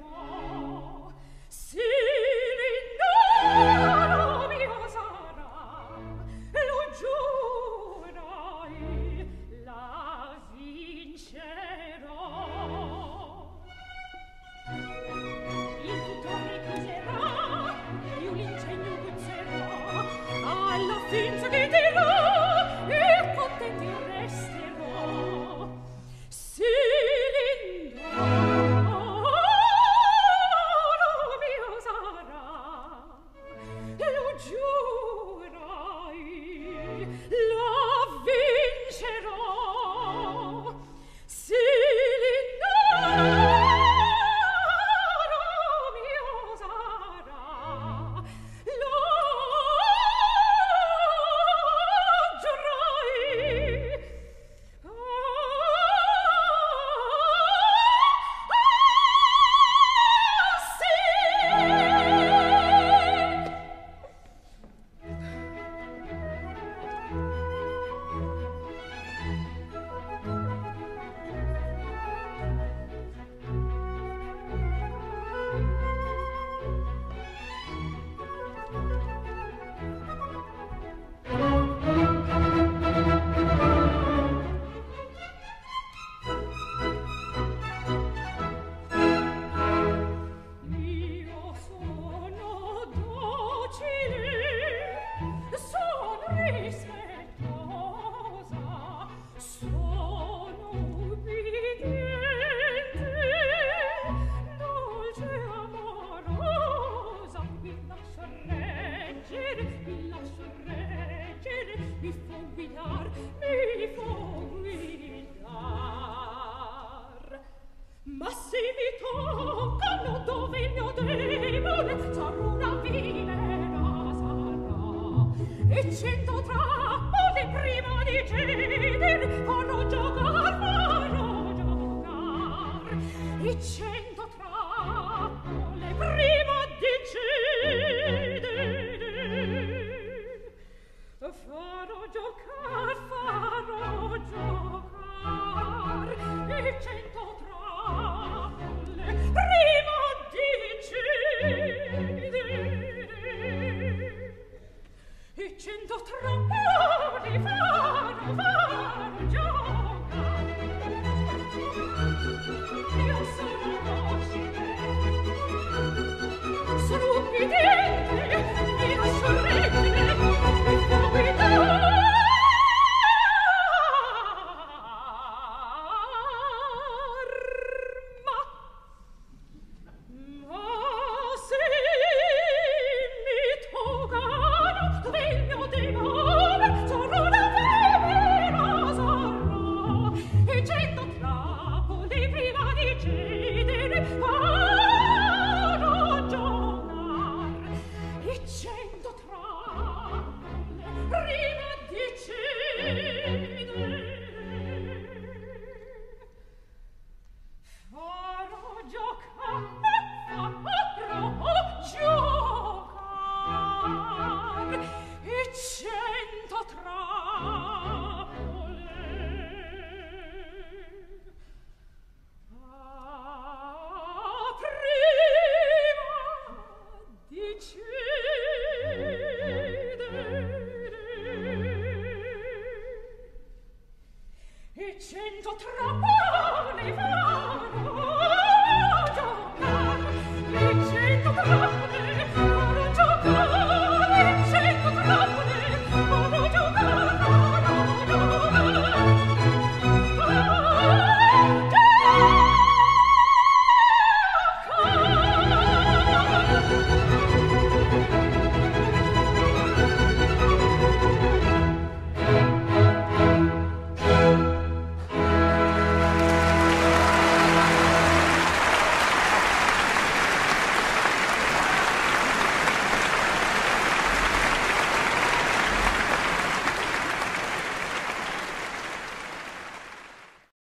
Oh. Joe! Ma se mi toccano dove il mio debole sarò una vilena sarà. E cento trappole prima di ceder farò giocar, farò giocar e cento trappole prima di ceder farò giocar, farò giocar e cento e cento tra